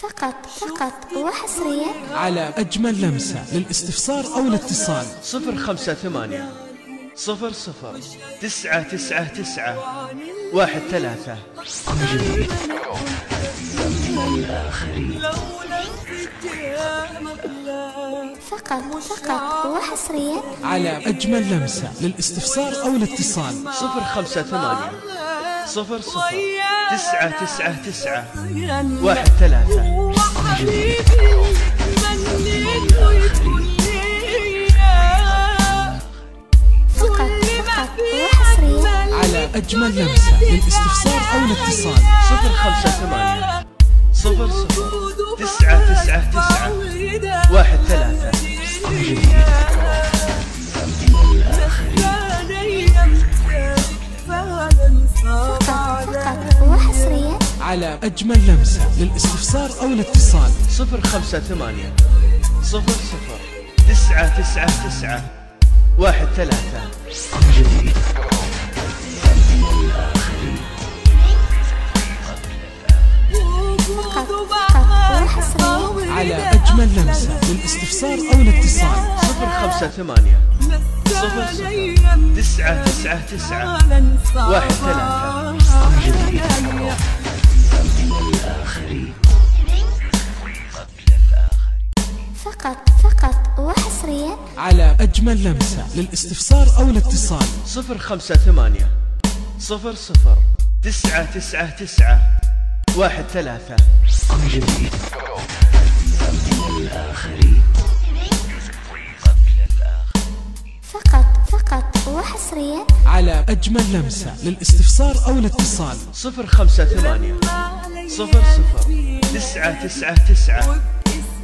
فقط فقط. وحصريا على أجمل لمسة للاستفسار أو الاتصال. صفر خمسة ثمانية صفر صفر تسعة تسعة تسعة واحد ثلاثة. فقط فقط. وحصريا على أجمل لمسة للاستفسار أو الاتصال. صفر خمسة ثمانية صفر صفر تسعة تسعة تسعة. واحد ثلاثة. وحصريا على أجمل لمسة للاستفسار أو الاتصال صفر خمسة ثمانية. صفر صفر. تسعة تسعة تسعة. واحد ثلاثة. على أجمل لمسة. للاستفسار أو الاتصال. صفر خمسة ثمانية صفر صفر تسعة تسعة تسعة واحد ثلاثة. وحصريا على أجمل لمسة. للاستفسار أو الاتصال. صفر خمسة ثمانية صفر صفر تسعة تسعة تسعة واحد ثلاثة. فقط فقط وحصريا؟ على أجمل لمسة للاستفسار أو الاتصال. صفر خمسة ثمانية صفر صفر تسعة تسعة تسعة واحد ثلاثة. أجمل لمسة للاستفسار أو الاتصال. صفر خمسة ثمانية. صفر صفر. تسعة تسعة تسعة.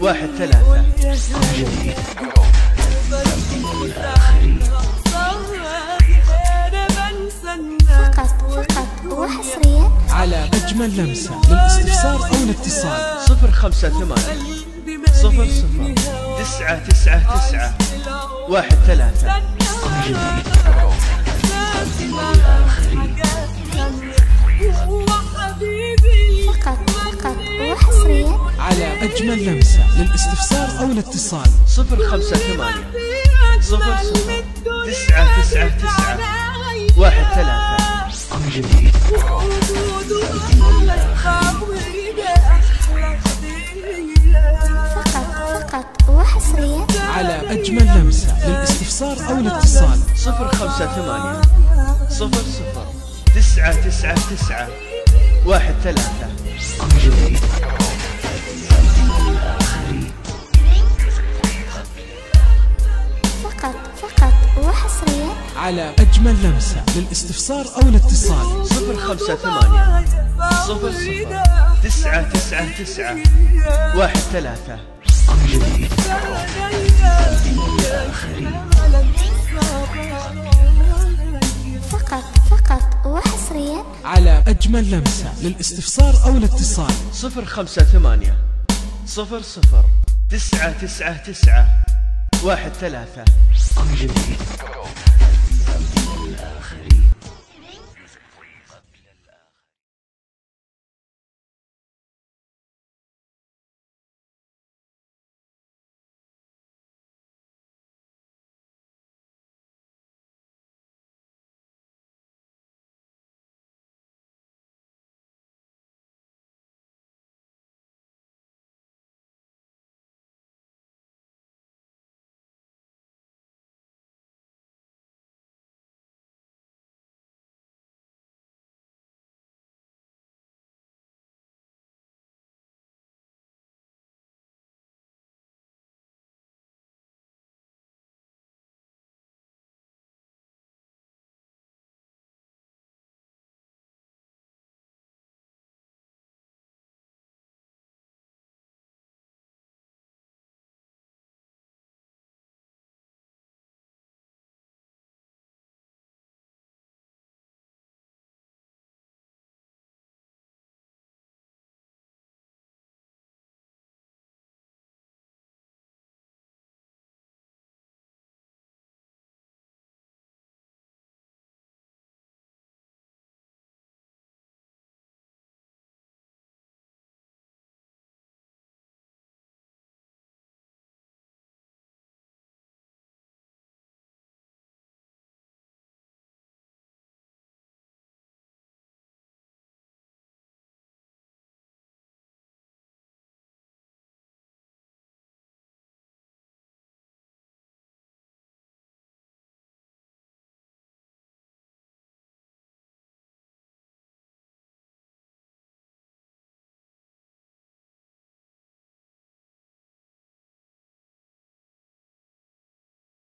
واحد ثلاثة. فقط فقط وحصريا على أجمل لمسة للاستفسار أو الاتصال. صفر خمسة ثمانية. صفر صفر. تسعة تسعة تسعة. واحد ثلاثة. فقط فقط وحصريا على أجمل لمسة للاستفسار أو الاتصال. صفر خمسة ثمانية. صفر صفر تسعة تسعة تسعة. واحد ثلاثة. فقط فقط وحصريا على أجمل لمسة للاستفسار أو الاتصال. صفر خمسة ثمانية. صفر صفر. تسعة تسعة تسعة. واحد ثلاثة. فقط فقط. وحصريا على أجمل لمسة للاستفسار أو الاتصال. صفر خمسة ثمانية. صفر صفر. تسعة تسعة تسعة. واحد ثلاثة. أجمل لمسة للاستفسار أو الاتصال. صفر خمسة ثمانية صفر صفر تسعة تسعة تسعة واحد ثلاثة.